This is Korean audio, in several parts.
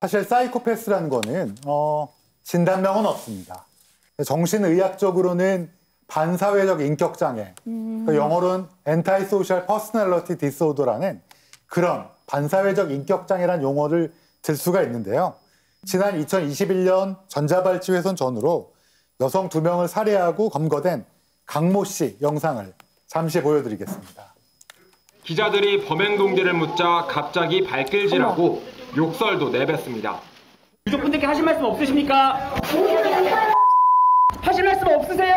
사실 사이코패스라는 거는 어, 진단명은 없습니다. 정신의학적으로는 반사회적 인격장애, 음. 그 영어로는 Antisocial Personality Disorder라는 그런 반사회적 인격장애라는 용어를 들 수가 있는데요. 지난 2021년 전자발찌 훼손 전후로 여성 두 명을 살해하고 검거된 강모 씨 영상을 잠시 보여드리겠습니다. 기자들이 범행 동기를 묻자 갑자기 발길질하고 욕설도 내뱉습니다. 유족분들께 하실 말씀 없으십니까? 하실 말씀 없으세요?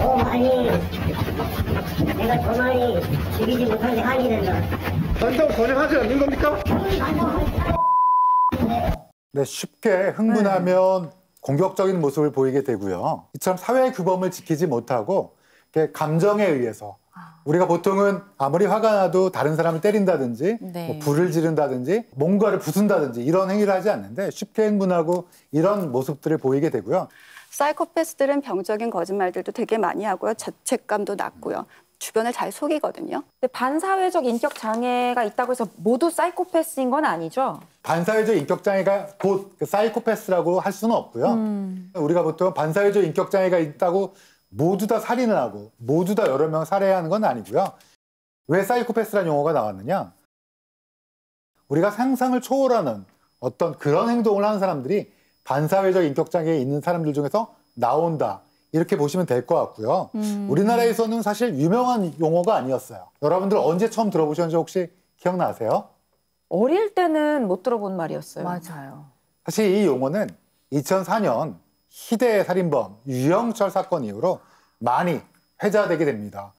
어 많이 내가 더 많이 죽이지 못하게 하게 된다. 반성 권유하지 않는 겁니까? 네, 쉽게 흥분하면 네. 공격적인 모습을 보이게 되고요. 이처럼 사회 규범을 지키지 못하고 감정에 의해서 우리가 보통은 아무리 화가 나도 다른 사람을 때린다든지 네. 뭐 불을 지른다든지 뭔가를 부순다든지 이런 행위를 하지 않는데 쉽게 흥분하고 이런 모습들을 보이게 되고요. 사이코패스들은 병적인 거짓말들도 되게 많이 하고요. 자책감도 낮고요. 주변을 잘 속이거든요. 근데 반사회적 인격 장애가 있다고 해서 모두 사이코패스인 건 아니죠? 반사회적 인격 장애가 곧그 사이코패스라고 할 수는 없고요. 음. 우리가 보통 반사회적 인격 장애가 있다고 모두 다 살인을 하고 모두 다 여러 명 살해하는 건 아니고요. 왜 사이코패스라는 용어가 나왔느냐? 우리가 상상을 초월하는 어떤 그런 행동을 하는 사람들이 반사회적 인격장애에 있는 사람들 중에서 나온다. 이렇게 보시면 될 것 같고요. 음. 우리나라에서는 사실 유명한 용어가 아니었어요. 여러분들 언제 처음 들어보셨는지 혹시 기억나세요? 어릴 때는 못 들어본 말이었어요. 맞아요. 사실 이 용어는 2004년 희대 살인범 유영철 사건 이후로 많이 회자되게 됩니다.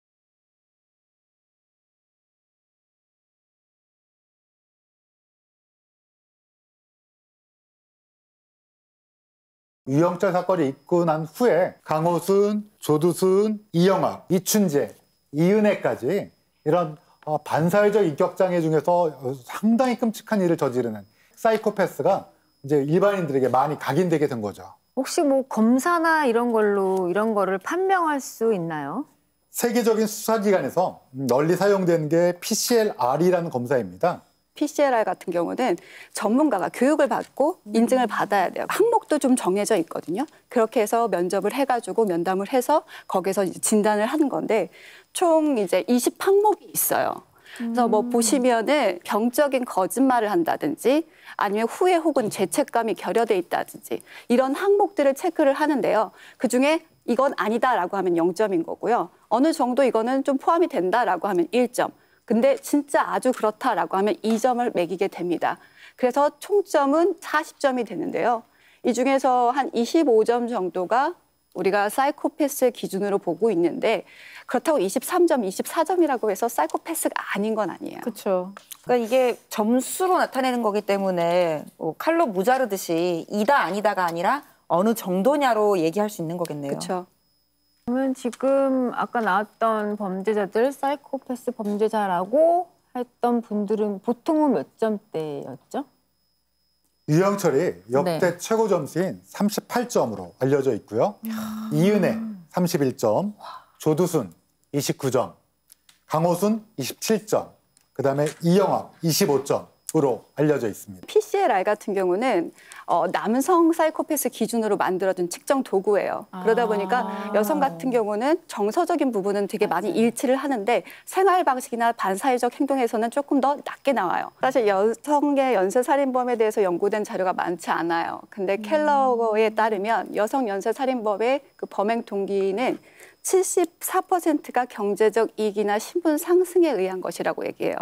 유영철 사건이 있고 난 후에 강호순, 조두순, 이영학, 이춘재, 이은혜까지 이런 어, 반사회적 인격장애 중에서 상당히 끔찍한 일을 저지르는 사이코패스가 이제 일반인들에게 많이 각인되게 된 거죠. 혹시 뭐 검사나 이런 걸로 이런 거를 판명할 수 있나요? 세계적인 수사기관에서 널리 사용되는 게 PCLR이라는 검사입니다. PCLR 같은 경우는 전문가가 교육을 받고 인증을 받아야 돼요. 항목도 좀 정해져 있거든요. 그렇게 해서 면접을 해가지고 면담을 해서 거기서 진단을 하는 건데 총 이제 20 항목이 있어요. 그래서 뭐 음. 보시면은 병적인 거짓말을 한다든지 아니면 후회 혹은 죄책감이 결여돼 있다든지 이런 항목들을 체크를 하는데요. 그 중에 이건 아니다라고 하면 0점인 거고요. 어느 정도 이거는 좀 포함이 된다라고 하면 1점. 근데 진짜 아주 그렇다라고 하면 2점을 매기게 됩니다. 그래서 총점은 40점이 되는데요. 이 중에서 한 25점 정도가 우리가 사이코패스 기준으로 보고 있는데 그렇다고 23점, 24점이라고 해서 사이코패스가 아닌 건 아니에요. 그렇죠. 그러니까 이게 점수로 나타내는 거기 때문에 뭐 칼로 무자르듯이 이다 아니다가 아니라 어느 정도냐로 얘기할 수 있는 거겠네요. 그렇죠. 그러면 지금 아까 나왔던 범죄자들 사이코패스 범죄자라고 했던 분들은 보통은 몇 점대였죠? 유영철이 역대 네. 최고 점수인 38점으로 알려져 있고요. 이은혜 31점, 조두순 29점, 강호순 27점, 그다음에 이영학 25점으로 알려져 있습니다. PCLR 같은 경우는 어, 남성 사이코패스 기준으로 만들어둔 측정 도구예요. 그러다 보니까 아 여성 같은 경우는 정서적인 부분은 되게 많이 일치를 하는데 생활 방식이나 반사회적 행동에서는 조금 더 낮게 나와요. 사실 여성의 연쇄 살인범에 대해서 연구된 자료가 많지 않아요. 근데 음. 켈러에 따르면 여성 연쇄 살인범의 그 범행 동기는 74%가 경제적 이익이나 신분 상승에 의한 것이라고 얘기해요.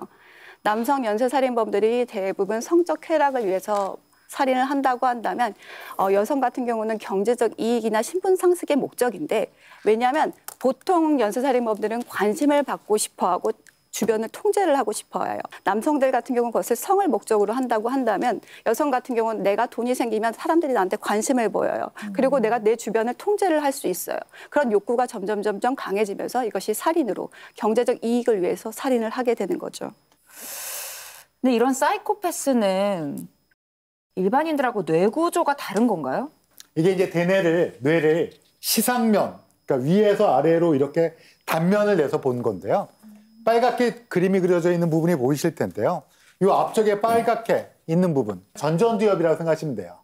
남성 연쇄살인범들이 대부분 성적 쾌락을 위해서 살인을 한다고 한다면 어, 여성 같은 경우는 경제적 이익이나 신분 상승의 목적인데 왜냐하면 보통 연쇄살인범들은 관심을 받고 싶어하고 주변을 통제를 하고 싶어요. 남성들 같은 경우는 그것을 성을 목적으로 한다고 한다면 여성 같은 경우는 내가 돈이 생기면 사람들이 나한테 관심을 보여요. 그리고 내가 내 주변을 통제를 할 수 있어요. 그런 욕구가 점점 점점 강해지면서 이것이 살인으로 경제적 이익을 위해서 살인을 하게 되는 거죠. 근데 이런 사이코패스는 일반인들하고 뇌 구조가 다른 건가요? 이게 이제 대뇌를 뇌를 시상면, 그러니까 위에서 아래로 이렇게 단면을 내서 본 건데요. 빨갛게 그림이 그려져 있는 부분이 보이실 텐데요. 이 앞쪽에 빨갛게 있는 부분. 전전두엽이라고 생각하시면 돼요.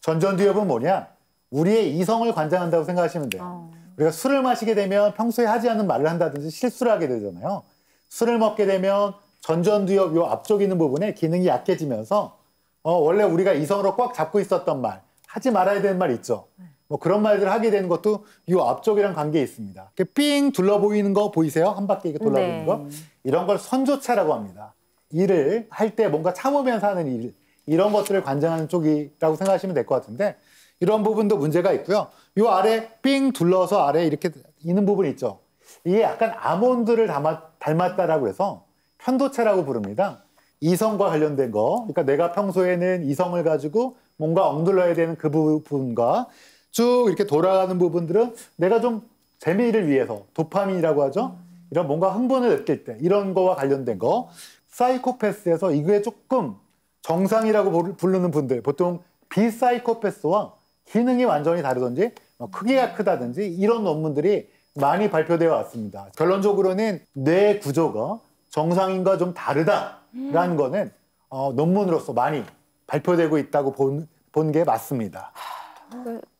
전전두엽은 뭐냐? 우리의 이성을 관장한다고 생각하시면 돼요. 우리가 술을 마시게 되면 평소에 하지 않는 말을 한다든지 실수를 하게 되잖아요. 술을 먹게 되면 전전두엽 요 앞쪽 있는 부분에 기능이 약해지면서 어, 원래 우리가 이성으로 꽉 잡고 있었던 말, 하지 말아야 되는 말 있죠. 뭐 그런 말들을 하게 되는 것도 요 앞쪽이랑 관계 있습니다. 이렇게 삥 둘러 보이는 거 보이세요? 한 바퀴 이렇게 돌아 보이는 네. 거? 이런 걸 선조차라고 합니다. 일을 할 때 뭔가 참으면서 하는 일, 이런 것들을 관장하는 쪽이라고 생각하시면 될 것 같은데 이런 부분도 문제가 있고요. 요 아래 삥 둘러서 아래 이렇게 있는 부분 있죠. 이게 약간 아몬드를 닮았, 닮았다라고 해서 편도체라고 부릅니다. 이성과 관련된 거. 그러니까 내가 평소에는 이성을 가지고 뭔가 엉둘러야 되는 그 부분과 쭉 이렇게 돌아가는 부분들은 내가 좀 재미를 위해서 도파민이라고 하죠. 이런 뭔가 흥분을 느낄 때 이런 거와 관련된 거. 사이코패스에서 이게 조금 정상이라고 부르- 부르는 분들 보통 비사이코패스와 기능이 완전히 다르든지 뭐 크기가 크다든지 이런 논문들이 많이 발표되어 왔습니다. 결론적으로는 뇌 구조가 정상인과 좀 다르다라는 거는 어, 논문으로서 많이 발표되고 있다고 본 게 맞습니다.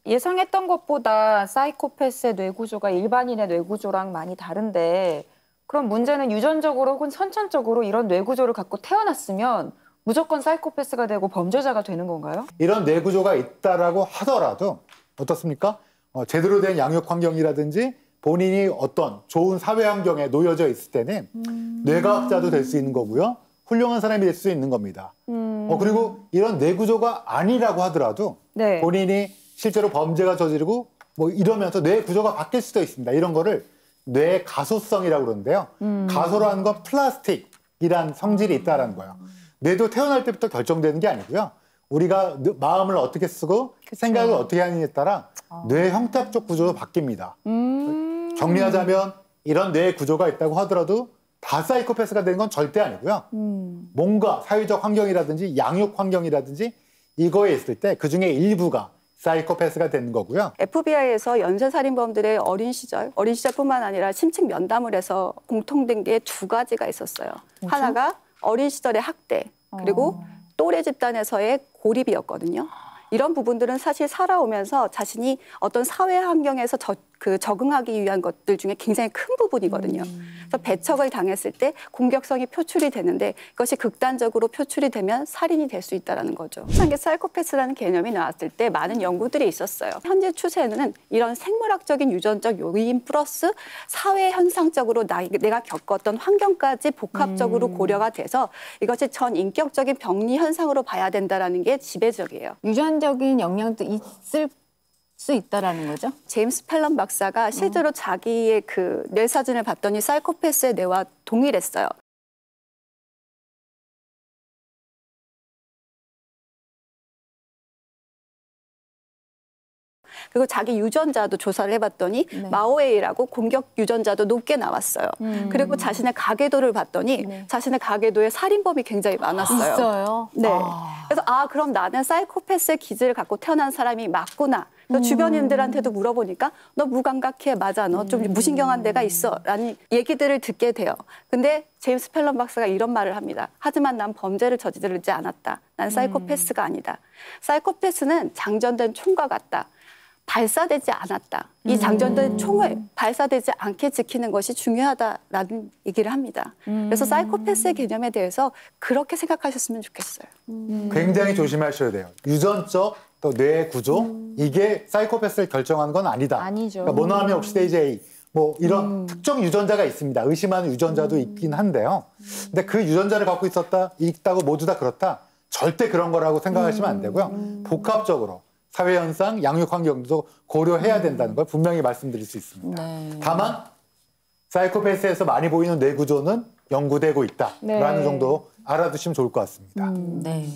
예상했던 것보다 사이코패스의 뇌구조가 일반인의 뇌구조랑 많이 다른데 그럼 문제는 유전적으로 혹은 선천적으로 이런 뇌구조를 갖고 태어났으면 무조건 사이코패스가 되고 범죄자가 되는 건가요? 이런 뇌 구조가 있다라고 하더라도 어떻습니까? 어, 제대로 된 양육 환경이라든지 본인이 어떤 좋은 사회 환경에 놓여져 있을 때는 뇌과학자도 될 수 있는 거고요. 훌륭한 사람이 될 수 있는 겁니다. 어, 그리고 이런 뇌 구조가 아니라고 하더라도 네. 본인이 실제로 범죄가 저지르고 뭐 이러면서 뇌 구조가 바뀔 수도 있습니다. 이런 거를 뇌 가소성이라고 그러는데요. 가소라는 건 플라스틱이란 성질이 있다라는 거예요. 뇌도 태어날 때부터 결정되는 게 아니고요. 우리가 느- 마음을 어떻게 쓰고 생각을 어떻게 하느냐에 따라 뇌 형태적 구조도 바뀝니다. 음. 정리하자면 이런 뇌 구조가 있다고 하더라도 다 사이코패스가 되는 건 절대 아니고요. 음. 뭔가 사회적 환경이라든지 양육 환경이라든지 이거에 있을 때 그 중에 일부가 사이코패스가 되는 거고요. FBI에서 연쇄살인범들의 어린 시절, 어린 시절뿐만 아니라 심층 면담을 해서 공통된 게 두 가지가 있었어요. 하나가 어린 시절의 학대, 그리고 또래 집단에서의 고립이었거든요. 이런 부분들은 사실 살아오면서 자신이 어떤 사회 환경에서 저, 그 적응하기 위한 것들 중에 굉장히 큰 부분이거든요. 그래서 배척을 당했을 때 공격성이 표출이 되는데 이것이 극단적으로 표출이 되면 살인이 될 수 있다는 거죠. 한게 사이코패스라는 개념이 나왔을 때 많은 연구들이 있었어요. 현재 추세는 이런 생물학적인 유전적 요인 플러스 사회 현상적으로 나, 내가 겪었던 환경까지 복합적으로 고려가 돼서 이것이 전 인격적인 병리 현상으로 봐야 된다라는 게 지배적이에요. 유전적인 영향도 있을 수 있다라는 거죠. 제임스 펠런 박사가 실제로 자기의 그 뇌 사진을 봤더니 사이코패스의 뇌와 동일했어요. 그리고 자기 유전자도 조사를 해봤더니 마오웨이라고 공격 유전자도 높게 나왔어요. 그리고 자신의 가계도를 봤더니 자신의 가계도에 살인범이 굉장히 많았어요. 있어요. 네. 그래서 아 그럼 나는 사이코패스의 기질을 갖고 태어난 사람이 맞구나. 그래서 주변인들한테도 물어보니까 너 무감각해 맞아 너 좀 무신경한 데가 있어 라는 얘기들을 듣게 돼요. 근데 제임스 펠런 박사가 이런 말을 합니다. 하지만 난 범죄를 저지르지 않았다. 난 사이코패스가 아니다. 사이코패스는 장전된 총과 같다. 발사되지 않았다. 이 장전된 총을 발사되지 않게 지키는 것이 중요하다라는 얘기를 합니다. 그래서 사이코패스의 개념에 대해서 그렇게 생각하셨으면 좋겠어요. 굉장히 조심하셔야 돼요. 유전적 또 뇌 구조 이게 사이코패스를 결정하는 건 아니다. 아니죠. 그러니까 monoamine oxidase A 뭐 이런 특정 유전자가 있습니다. 의심하는 유전자도 있긴 한데요. 근데 그 유전자를 갖고 있었다 있다고 모두 다 그렇다. 절대 그런 거라고 생각하시면 안 되고요. 복합적으로 사회 현상, 양육 환경도 고려해야 된다는 걸 분명히 말씀드릴 수 있습니다. 네. 다만 사이코패스에서 많이 보이는 뇌 구조는 연구되고 있다라는 네. 정도 알아두시면 좋을 것 같습니다. 네.